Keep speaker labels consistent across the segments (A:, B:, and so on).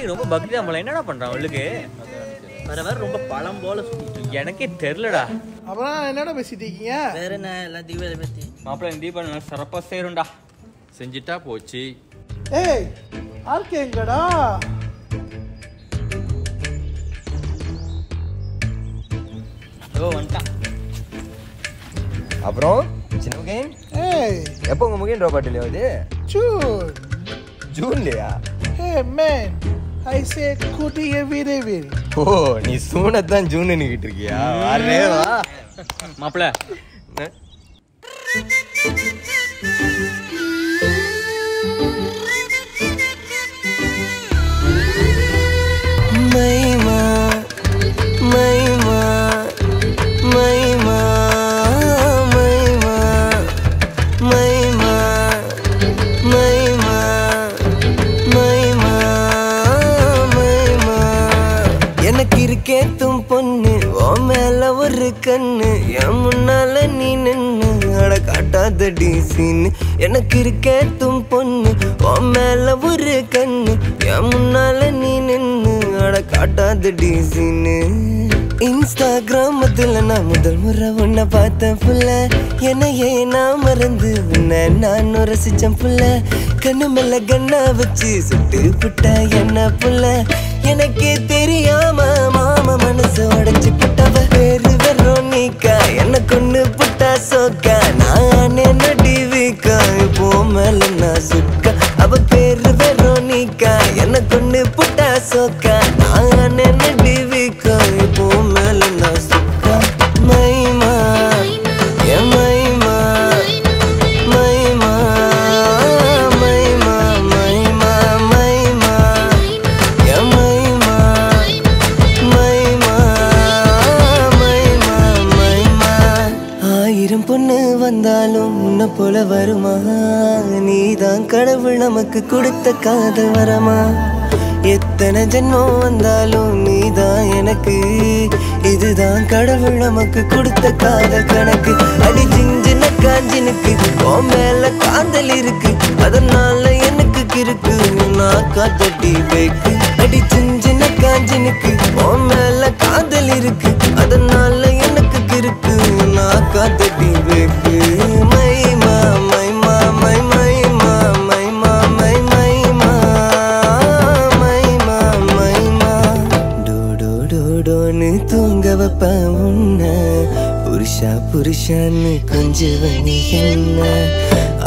A: கார்த்திக் ரொம்ப பக்தி நம்மள என்னடா பண்றான் உள்ளுக்கு?
B: வர வர ரொம்ப பழம் போல சுத்திட்டு.
A: எனக்கே தெரிலடா
C: அப்புறம் என்னடா பேசிட்டு இருக்கீங்க?
B: வேற என்ன எல்லாம் தீபாவளி பத்தி?
A: மாப்பிள்ள இந்த தீபாவளி நல்லா சிறப்பா சேரும்டா
D: செஞ்சிட்டா போச்சு.
C: ஏய் ஆர்கே எங்கடா?
A: ஓ வந்துட்டான்.
E: அப்புறம் சின்ன முகேன்?
C: ஏய்.
E: எப்போ உங்க முகேன் ட்ராப் ஆட்டில் ஆகுது
C: ஜூன்.
E: ஜூன்லையா?
C: ஹே மேன் ஐ சே கூட்டிய விரைவில்
E: ஓ நீ சூனத்தான் ஜூன் நிக்கிட்டு இருக்கியா? வரே வா
A: மாப்பிள்ள.
F: ஒரு கண்ணு என் முன்னால நீ நின்னு அட காட்டாத டிசின்னு எனக்கு இருக்கேத்தும் பொண்ணு உன் மேல ஒரு கண்ணு என் முன்னால நீ நின்னு அட காட்டாத டிசின்னு இன்ஸ்டாகிராமத்துல நான் முதல் முறை உன்னை பார்த்தேன் புள்ள. என்னையே நான் மறந்து உன்னை நான் ரசிச்சேன் புள்ள. கண்ணு மேல கண்ணா வச்சு சுட்டு புட்ட என்ன புள்ள. எனக்கு सोका आने में बीवी कोई पो मेल ना सुका महिमा ये महिमा महिमा महिमा महिमा महिमा ये महिमा महिमा महिमा महिமா ஆயிரம் பொண்ணு வந்தாலும் உன்னை போல வருமா நீதான் கடவுள் நமக்கு கொடுத்த காதல் வரமா எத்தனை ஜென்மம் வந்தாலும் நீதான் எனக்கு. இதுதான் கடவுள் நமக்கு கொடுத்த காதல் கணக்கு. அடி சிஞ்சின காஞ்சினுக்கு உன் மேல காதல் இருக்கு. அதனால எனக்கு கிறுக்கு நான் காத்தட்டி வைக்கு அடி சிஞ்சின காஞ்சினுக்கு உன் மேல புருஷா புருஷான்னு கொஞ்சவனி என்ன?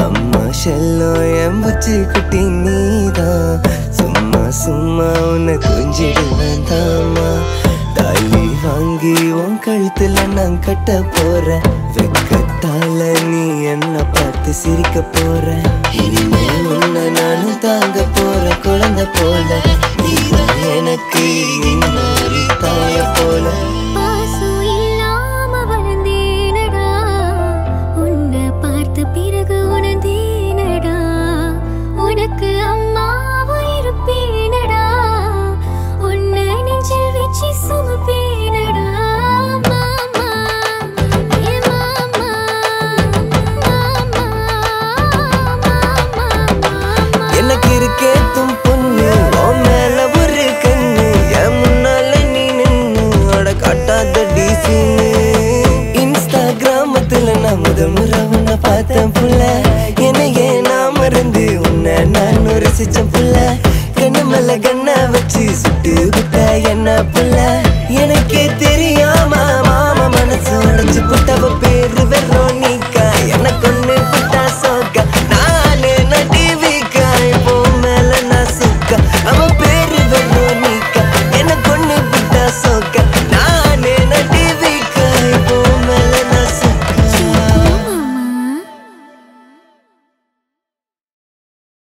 F: அம்மா செல்லோ என் புச்சி குட்டி நீதான் சும்மா சும்மா உன்னை கொஞ்சிடுவேன் தாமா தாலி வாங்கி உன் கழுத்துல நான் கட்ட போறேன். வெக்கத்தால நீ என்ன பார்த்து சிரிக்க போற? இனிமே உன்னை நானும் தாங்க போற குழந்தை போல. நீதான் எனக்கு இன்னும் முத முறை உன்னை பார்த்தேன் புள்ள. என்னையே நான் மறந்து உன்னை நான் ரசிச்சேன் புள்ள. கண்ணு மேல கண்ணா வச்சு சுட்டு விட்ட என்ன புள்ள?